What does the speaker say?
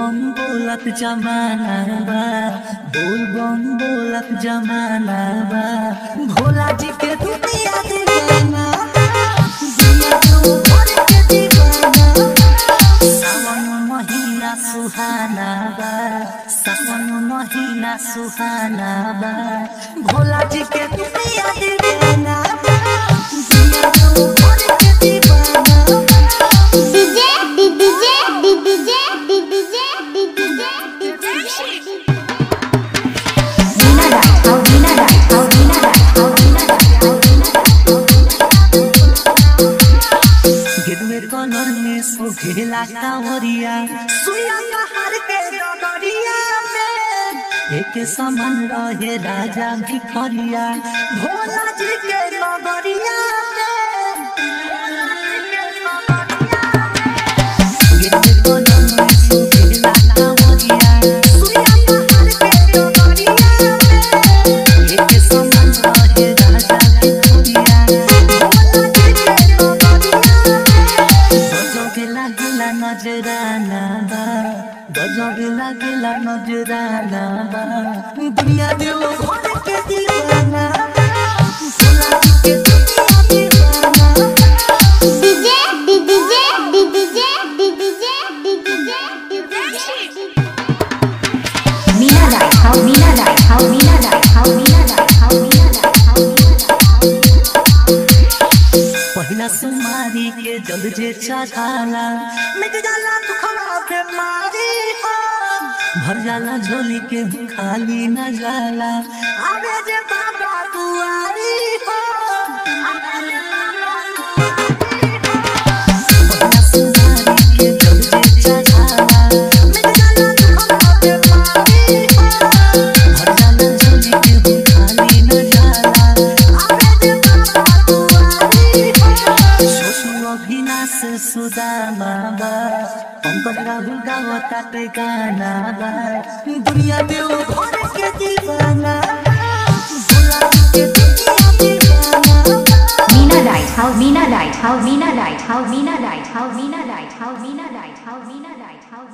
बम बोलत जमाना बा बोल बम बोलत जमाना बा भोला जी के दुनिया दीवाना सुहाना बा सावन महीना सुहाना बा भोला जी के दुनिया दीवाना कलर में सुखेला कांवरिया सुइया के डगरिया में। एक समान रहे राजा भिखरिया। भोला जी के नगरिया लागेला नजराना बा गजब लागला नजराना बा दुनिया दिल भर के दीवाना डीजे डीजे डीजे डीजे पहिला सुमारी के जल जे चाला मिट जाला दुखवा के मारी हो। भर जाला झोली के खाली न जाला। आवे जे बाबा दुआरी अभिनाश सुदामा पंकज राहुल गावता ते गाना बा दुनिया में वो भर के दीवाना भोला जी के दुनिया दीवाना मीना राय हाउ मीना राय हाउ मीना राय हाउ मीना राय हाउ मीना राय हाउ मीना राय हाउ